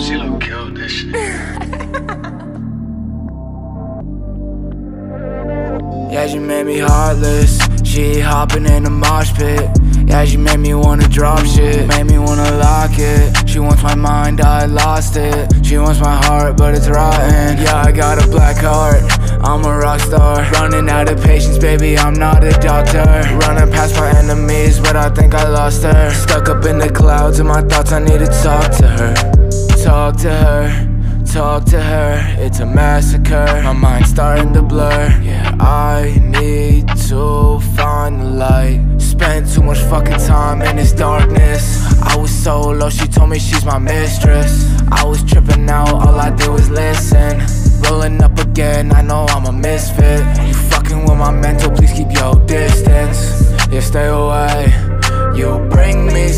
Silo killed this shit. Yeah, she made me heartless. She hopping in the mosh pit. Yeah, she made me wanna drop shit. Made me wanna lock it. She wants my mind, I lost it. She wants my heart, but it's rotten. Yeah, I got a black heart. I'm a rock star. Running out of patience, baby, I'm not a doctor. Running past my enemies, but I think I lost her. Stuck up in the clouds, in my thoughts, I need to talk to her. Talk to her. Talk to her, it's a massacre. My mind's starting to blur. Yeah, I need to find the light. Spent too much fucking time in this darkness. I was so low, she told me she's my mistress. I was tripping out, all I did was listen. Rolling up again, I know I'm a misfit. You fucking with my mental, please keep your distance. Yeah, stay away. You bring me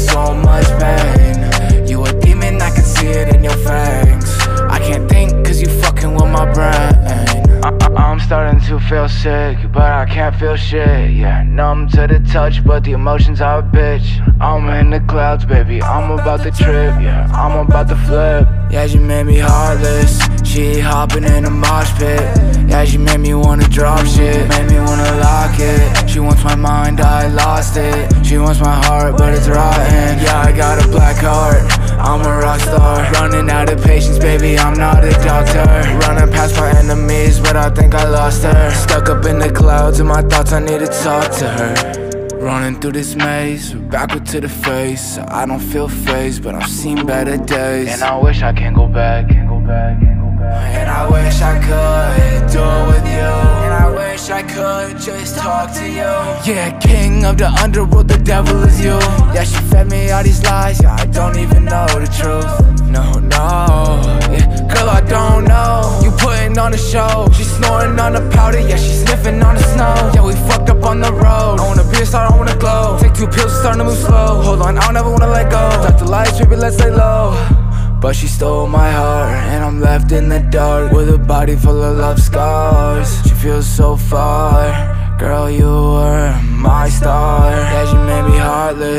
feel sick, but I can't feel shit. Yeah, numb to the touch, but the emotions are a bitch. I'm in the clouds, baby. I'm about to trip. Yeah, I'm about to flip. Yeah, she made me heartless. She hopping in a mosh pit. Yeah, she made me wanna drop shit. Made me wanna lock it. She wants my mind, I lost it. She wants my heart, but it's rotten. Yeah, I got but I think I lost her. Stuck up in the clouds, in my thoughts, I need to talk to her. Running through this maze, backward to the face. I don't feel fazed, but I've seen better days. And I wish I can go back, can go back, can go back. And I wish I could do it with you. And I wish I could just talk to you. Yeah, king of the underworld, the devil is you. Yeah, she fed me all these lies. Yeah, I don't on. She snoring on the powder. Yeah, she sniffing on the snow. Yeah, we fucked up on the road. I wanna star, I wanna glow. Take two pills, starting to move slow. Hold on, I don't ever wanna let go. Drop the lights, baby, let's lay low. But she stole my heart, and I'm left in the dark with a body full of love scars. She feels so far. Girl, you were my star.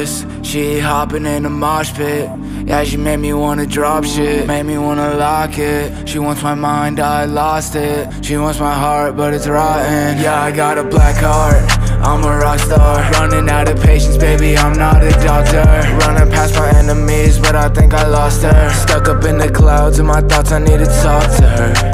Heartless. She hopping in the mosh pit. Yeah, she made me wanna drop shit. Made me wanna lock it. She wants my mind, I lost it. She wants my heart, but it's rotten. Yeah, I got a black heart. I'm a rock star. Running out of patience, baby, I'm not a doctor. Running past my enemies, but I think I lost her. Stuck up in the clouds, in my thoughts, I need to talk to her.